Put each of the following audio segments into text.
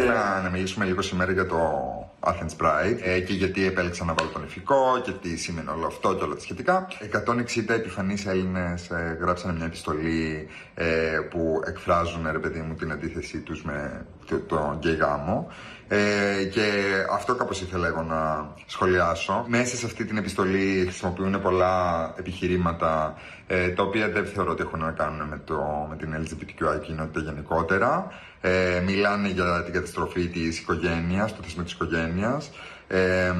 Θέλω να μιλήσουμε λίγο σήμερα για το Athens Pride ε, και γιατί επέλεξα να βάλω τον ηφικό και τι σημαίνει όλο αυτό και όλα τα σχετικά. 160 επιφανείς Έλληνες ε, γράψανε μια επιστολή ε, που εκφράζουν, ρε παιδί μου, την αντίθεσή τους με τον το γκέι γάμο. Ε, και αυτό κάπως ήθελα εγώ να σχολιάσω. Μέσα σε αυτή την επιστολή χρησιμοποιούν πολλά επιχειρήματα ε, τα οποία δεν θεωρώ ότι έχουν να κάνουν με, το, με την LGBTQI κοινότητα γενικότερα. Ε, μιλάνε για την καταστροφή της οικογένειας, του θεσμού της οικογένειας, ε,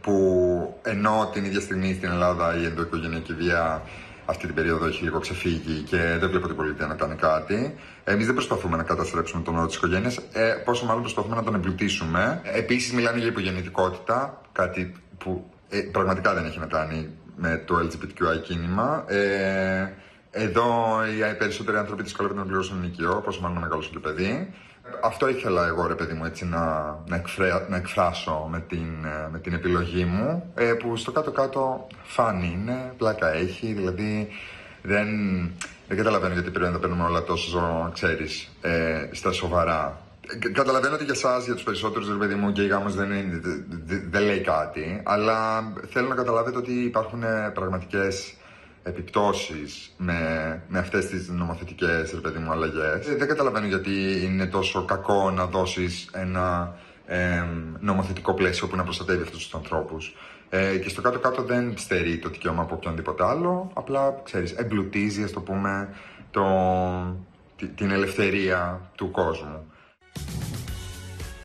που ενώ την ίδια στιγμή στην Ελλάδα η ενδοοικογενειακή βία αυτή την περίοδο έχει λίγο ξεφύγει και δεν βλέπω την πολιτεία να κάνει κάτι. Εμείς δεν προσπαθούμε να καταστρέψουμε τον όρο της οικογένειας, ε, πόσο μάλλον προσπαθούμε να τον εμπλουτίσουμε. Επίσης, μιλάνε για υπογεννητικότητα, κάτι που ε, πραγματικά δεν έχει να κάνει με το LGBTQI κίνημα. Ε, εδώ οι περισσότεροι άνθρωποι δυσκολεύονται να πληρώσουν νοικιό, πόσο μάλλον να μεγαλώσουν και παιδί. Αυτό ήθελα εγώ, ρε παιδί μου, έτσι να, να, να εκφράσω με την, με την επιλογή μου, ε, που στο κάτω-κάτω φάνη είναι, πλάκα έχει, δηλαδή δεν, δεν καταλαβαίνω γιατί πρέπει να τα παίρνουμε όλα τόσο, ξέρεις, ε, στα σοβαρά. Καταλαβαίνω ότι για εσάς, για τους περισσότερους, ρε παιδί μου, και η γάμος δεν, δεν, δεν λέει κάτι, αλλά θέλω να καταλάβετε ότι υπάρχουν πραγματικές επιπτώσεις με, με αυτές τις νομοθετικές ρε παιδί μου αλλαγές. Ε, δεν καταλαβαίνω γιατί είναι τόσο κακό να δώσεις ένα ε, νομοθετικό πλαίσιο που να προστατεύει αυτούς τους ανθρώπους. Ε, και στο κάτω-κάτω δεν στερεί το δικαίωμα από οποιονδήποτε άλλο, απλά, ξέρεις, εμπλουτίζει, ας το πούμε, το, την ελευθερία του κόσμου.